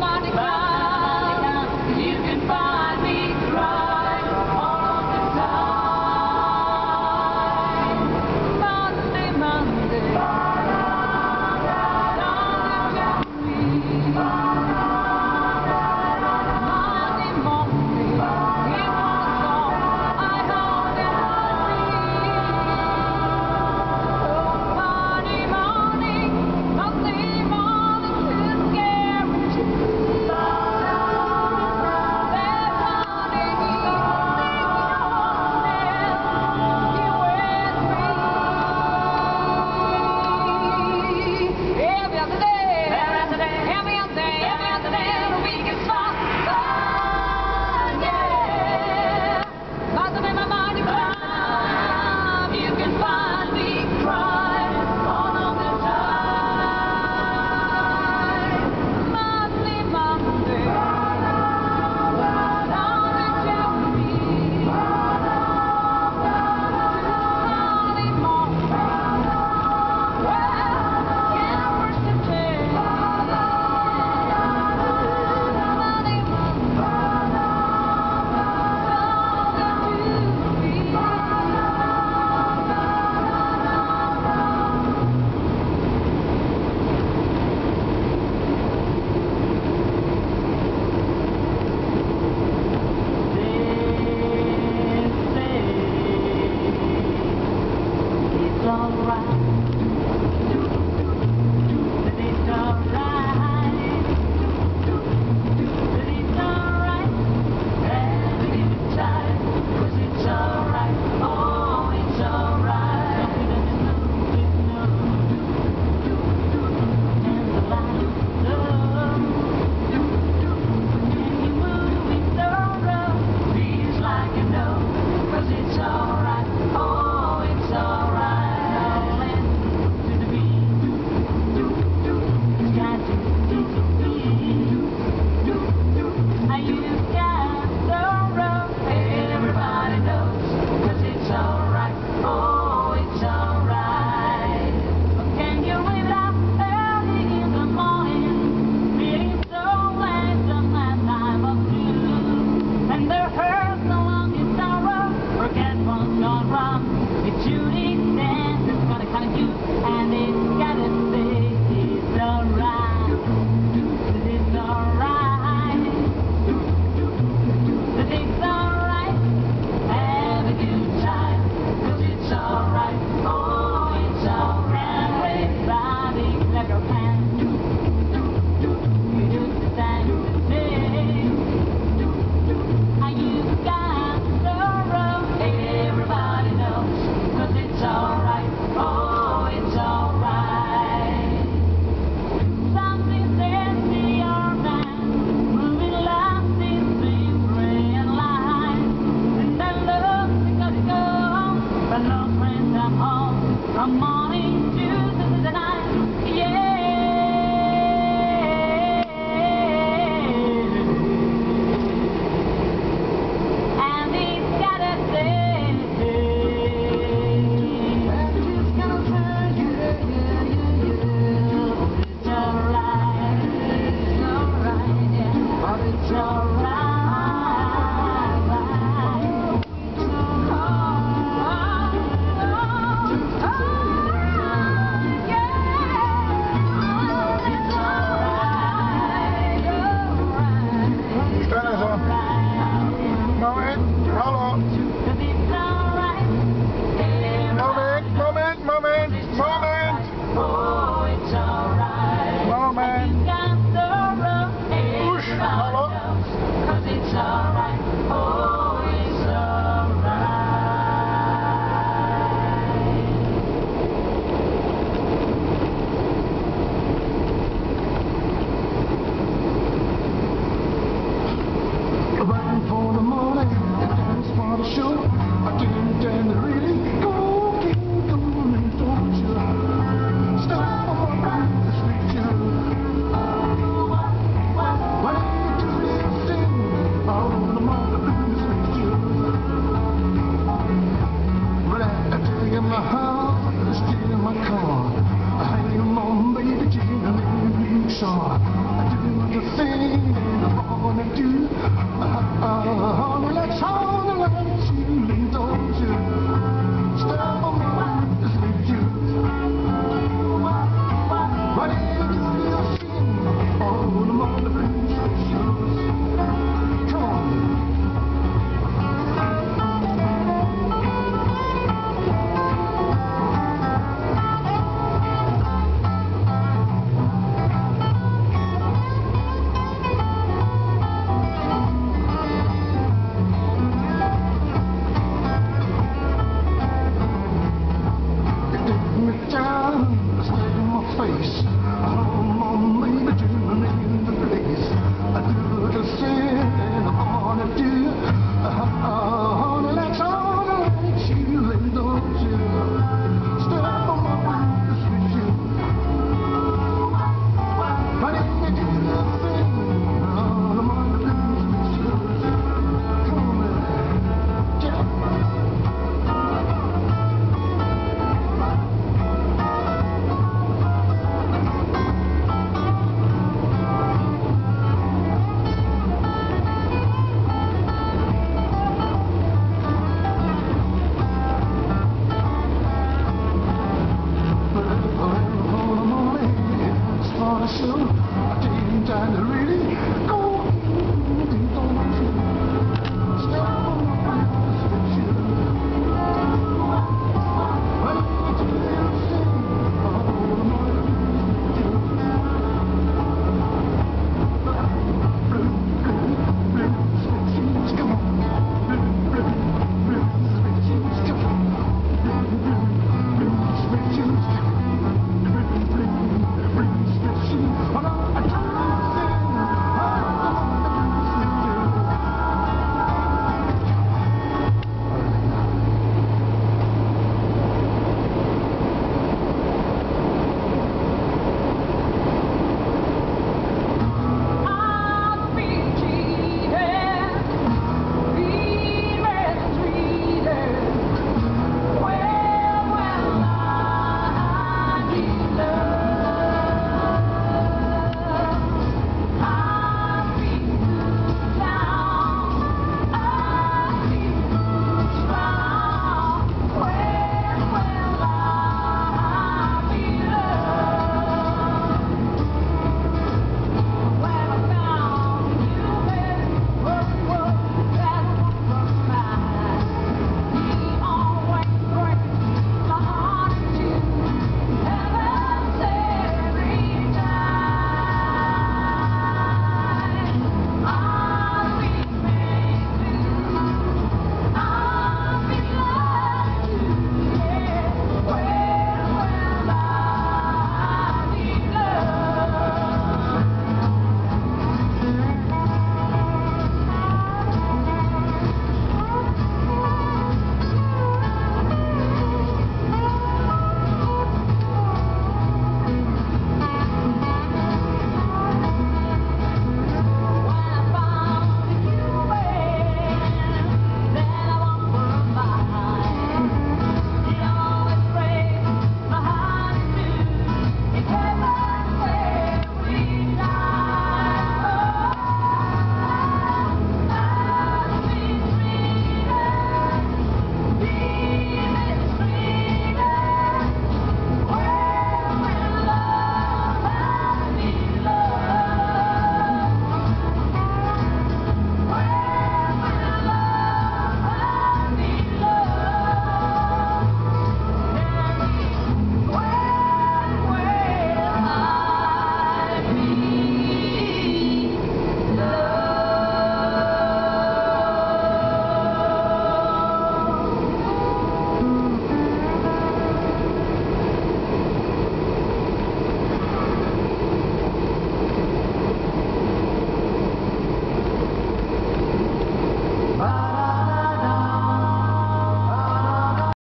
harmonica.